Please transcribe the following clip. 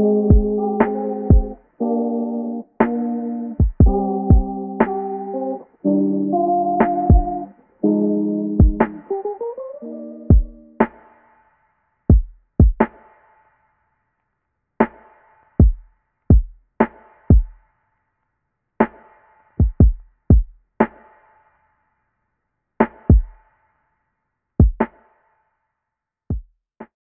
you.